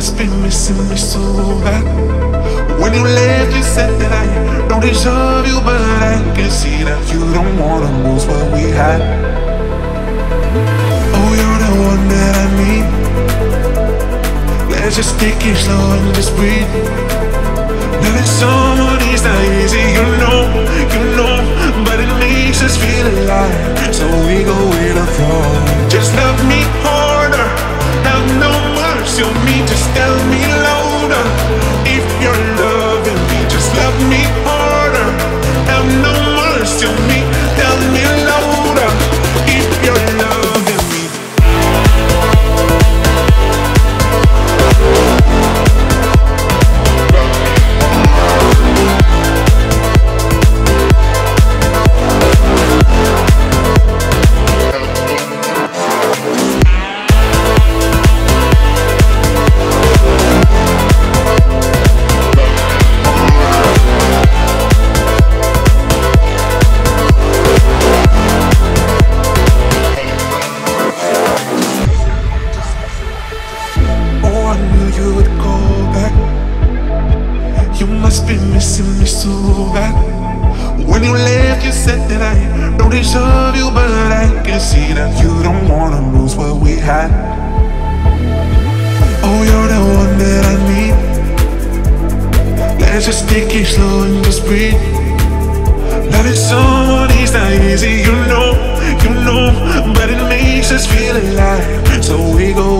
You must be missing me so bad. When you left, you said that I don't deserve you, but I can see that you don't wanna lose what we had. Oh, you're the one that I need. Let's just take it slow and just breathe. Loving someone is not easy, you know, you know, but it makes us feel alive. So we go with the flow. Just love me harder, have no mercy on me. Just tell me must be missing me so bad. When you left, you said that I don't deserve you, but I can see that you don't wanna lose what we had. Oh, you're the one that I need. Let's just take it slow and just breathe. Loving someone is not easy, you know, you know, but it makes us feel alive. So we go